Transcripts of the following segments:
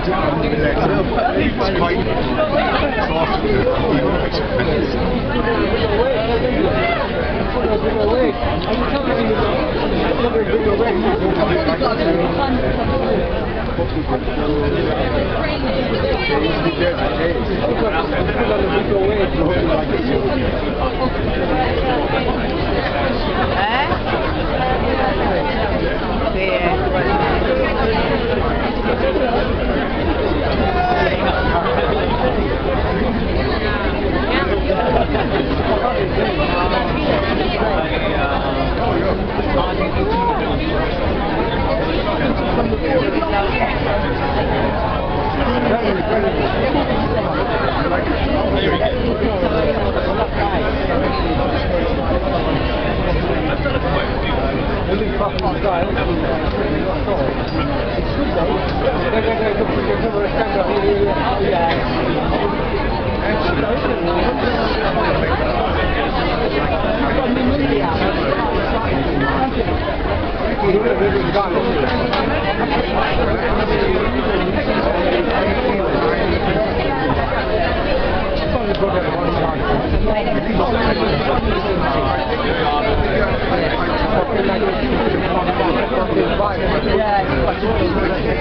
It's quite soft. Even makes it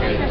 Dale.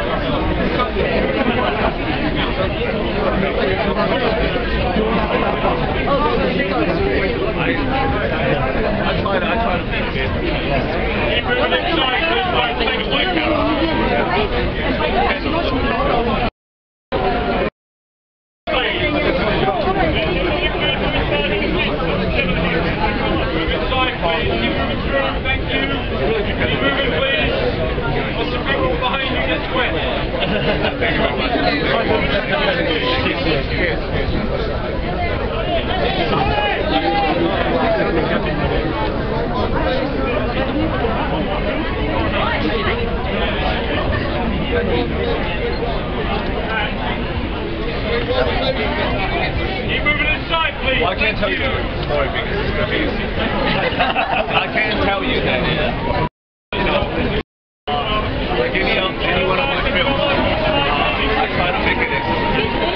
can't tell you story because it's to. I can't tell you that. uh, You know, like any um, any one of my films, uh, I try to make it as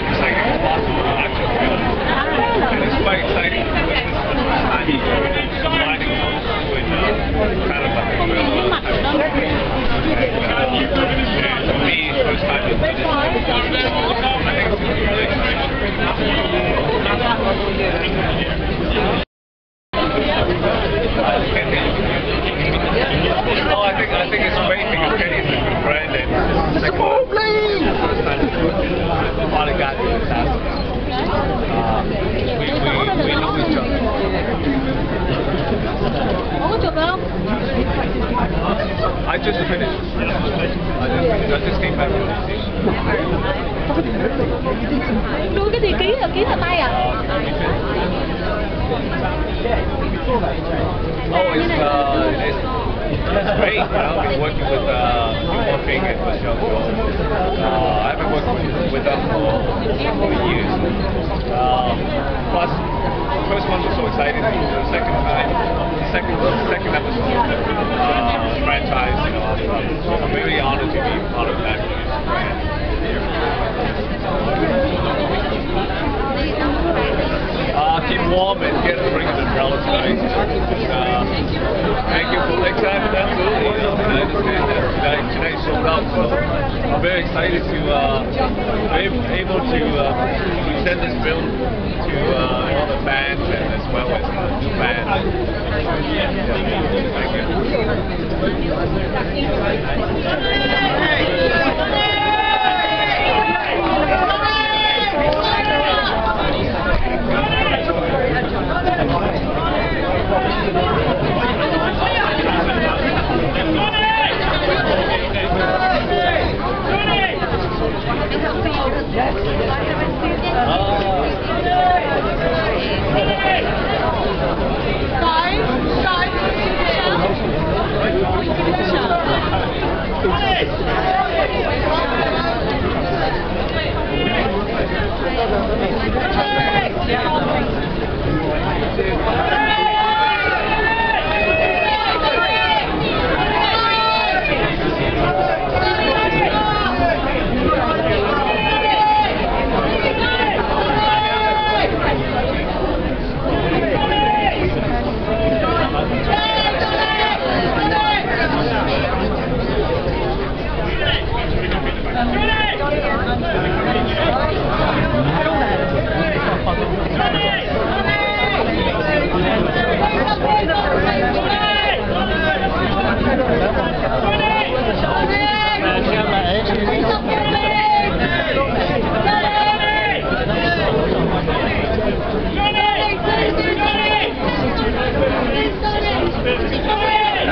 exciting as possible. Action film, and it's quite exciting because this is the first time you combining those with uh, kind of like a thriller type of story. And, uh, and for me, first time to do this. I think it's going to be really exciting. Oh, I think I think it's great because Kenny's a good friend and second first time to do it. Bodyguard is fantastic. Uh, we, we, we know each other. Ủa chụp không? I just finished. I just. I just came back from the station. Đuôi cái gì ký là ký là? Oh, it's, uh, it's, it's great. I've been working with uh, Fink and Michelle Jones. Uh, I've been working with, with them for, for years. Uh, plus, the first one was so exciting. The second time, the second, the second episode, uh, franchise. You know, I'm, I'm, very honored to be part of that brand. Uh, keep warm and get a drink of umbrella tonight. Uh, thank you for next time know, I understand that sold out, so I'm very excited to uh, be able to uh, present this film to uh, all the fans and as well as new fans. Thank you.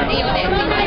没有的。